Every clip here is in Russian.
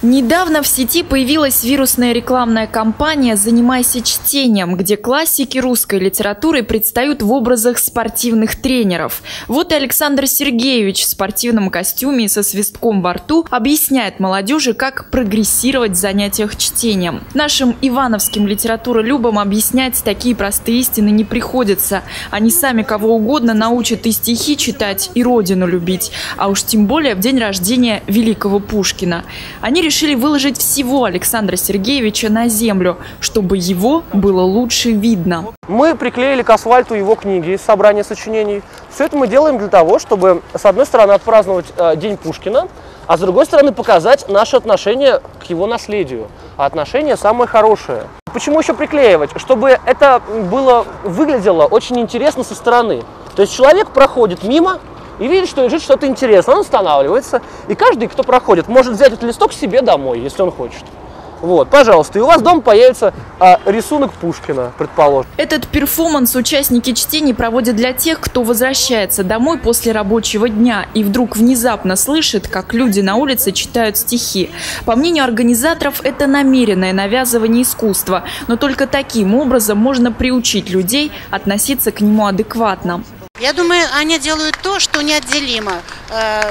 Недавно в сети появилась вирусная рекламная кампания «Занимайся чтением», где классики русской литературы предстают в образах спортивных тренеров. Вот и Александр Сергеевич в спортивном костюме со свистком во рту объясняет молодежи, как прогрессировать в занятиях чтением. Нашим ивановским литературолюбам объяснять такие простые истины не приходится. Они сами кого угодно научат и стихи читать, и родину любить. А уж тем более в день рождения великого Пушкина. Они решили выложить всего Александра Сергеевича на землю, чтобы его было лучше видно. Мы приклеили к асфальту его книги из собрания сочинений. Все это мы делаем для того, чтобы, с одной стороны, отпраздновать э, День Пушкина, а с другой стороны, показать наше отношение к его наследию. А отношение самое хорошее. Почему еще приклеивать? Чтобы это было, выглядело очень интересно со стороны. То есть человек проходит мимо, и видит, что лежит что-то интересное. Он останавливается, и каждый, кто проходит, может взять этот листок себе домой, если он хочет. Вот, пожалуйста, и у вас дома появится а, рисунок Пушкина, предположим. Этот перформанс участники чтений проводят для тех, кто возвращается домой после рабочего дня и вдруг внезапно слышит, как люди на улице читают стихи. По мнению организаторов, это намеренное навязывание искусства, но только таким образом можно приучить людей относиться к нему адекватно. Я думаю, они делают то, что неотделимо э,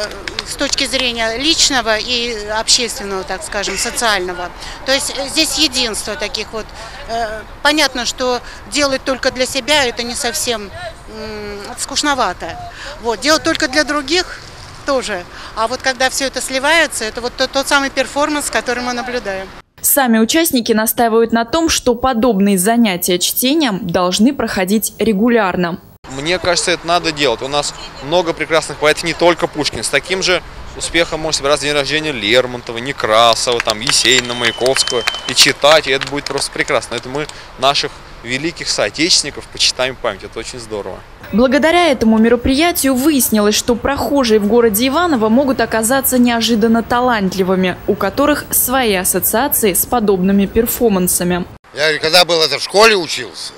с точки зрения личного и общественного, так скажем, социального. То есть э, здесь единство таких вот. Э, понятно, что делать только для себя это не совсем э, скучновато. Вот, делать только для других тоже. А вот когда все это сливается, это вот тот, тот самый перформанс, который мы наблюдаем. Сами участники настаивают на том, что подобные занятия чтением должны проходить регулярно. Мне кажется, это надо делать. У нас много прекрасных поэтов, не только Пушкин. С таким же успехом может собираться день рождения Лермонтова, Некрасова, там, Есенина, Маяковского. И читать, и это будет просто прекрасно. Это мы наших великих соотечественников почитаем память. Это очень здорово. Благодаря этому мероприятию выяснилось, что прохожие в городе Иваново могут оказаться неожиданно талантливыми, у которых свои ассоциации с подобными перформансами. Я когда был это в школе учился,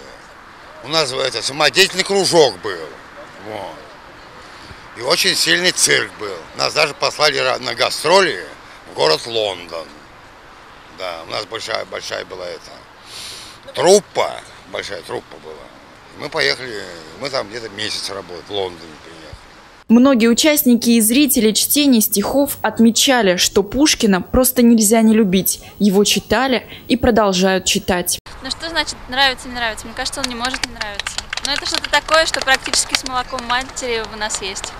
у нас это самодеятельный кружок был. Вот. И очень сильный цирк был. Нас даже послали на гастроли в город Лондон. Да, у нас большая, большая была эта труппа, большая труппа была. Мы поехали, мы там где-то месяц работали в Лондоне. Многие участники и зрители чтений стихов отмечали, что Пушкина просто нельзя не любить. Его читали и продолжают читать. Ну что значит нравится, не нравится? Мне кажется, он не может не нравиться. Но это что-то такое, что практически с молоком матери у нас есть.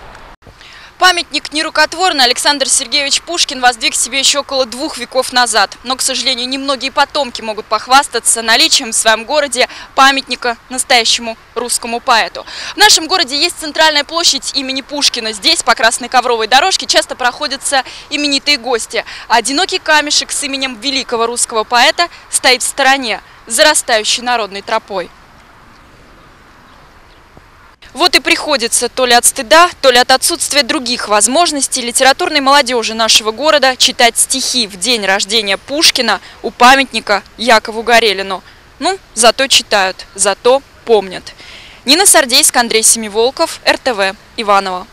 Памятник нерукотворный Александр Сергеевич Пушкин воздвиг себе еще около двух веков назад. Но, к сожалению, немногие потомки могут похвастаться наличием в своем городе памятника настоящему русскому поэту. В нашем городе есть центральная площадь имени Пушкина. Здесь по красной ковровой дорожке часто проходятся именитые гости. Одинокий камешек с именем великого русского поэта стоит в стороне, зарастающий народной тропой. Вот и приходится то ли от стыда, то ли от отсутствия других возможностей литературной молодежи нашего города читать стихи в день рождения Пушкина у памятника Якову Горелину. Ну, зато читают, зато помнят. Нина Сардейск, Андрей Семиволков, РТВ, Иваново.